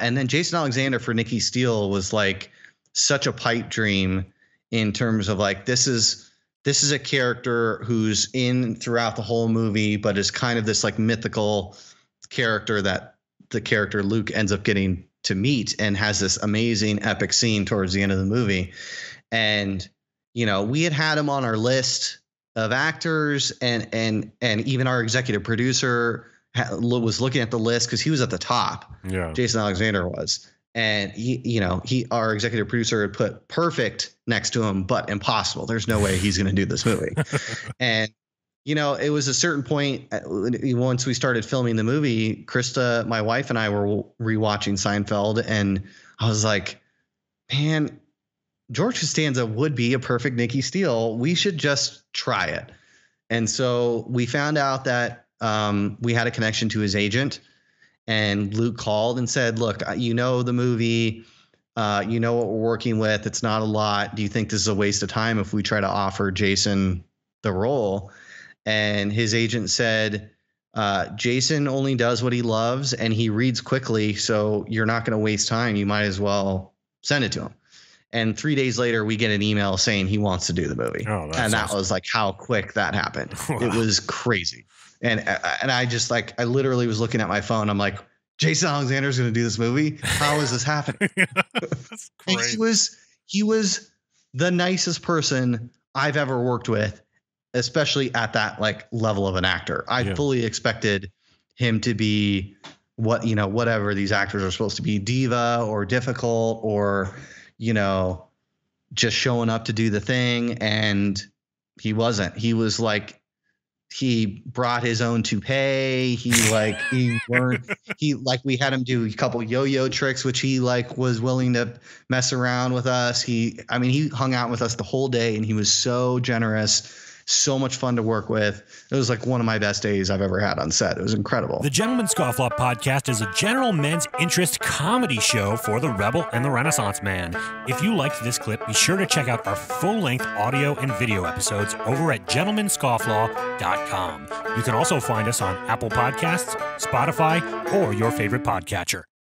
and then Jason Alexander for Nikki Steele was like such a pipe dream in terms of like this is this is a character who's in throughout the whole movie, but is kind of this like mythical character that the character Luke ends up getting to meet and has this amazing epic scene towards the end of the movie. And you know, we had had him on our list of actors and and and even our executive producer was looking at the list because he was at the top. Yeah. Jason Alexander was. And he, you know, he, our executive producer had put perfect next to him, but impossible. There's no way he's going to do this movie. and, you know, it was a certain point uh, once we started filming the movie, Krista, my wife, and I were rewatching Seinfeld. And I was like, man, George Costanza would be a perfect Nikki Steele. We should just try it. And so we found out that um, we had a connection to his agent, and Luke called and said, "Look, you know the movie." Uh, you know what we're working with. It's not a lot. Do you think this is a waste of time if we try to offer Jason the role? And his agent said, uh, Jason only does what he loves and he reads quickly. So you're not going to waste time. You might as well send it to him. And three days later, we get an email saying he wants to do the movie. Oh, and that awesome. was like how quick that happened. Wow. It was crazy. And uh, and I just like I literally was looking at my phone. I'm like, Jason Alexander's going to do this movie. How is this happening? He was he was the nicest person I've ever worked with, especially at that like level of an actor. I Yeah. fully expected him to be what you know whatever these actors are supposed to be diva or difficult or you know just showing up to do the thing and he wasn't. He was like he brought his own toupee. He like he learned he like we had him do a couple yo-yo tricks which he like was willing to mess around with us. He i mean he hung out with us the whole day and he was so generous so much fun to work with it was like one of my best days i've ever had on set it was incredible The Gentleman Scofflaw podcast is a general men's interest comedy show for the Rebel and the Renaissance Man. If you liked this clip, be sure to check out our full length audio and video episodes over at gentlemanscofflaw.com. You can also find us on Apple Podcasts, Spotify, or your favorite podcatcher.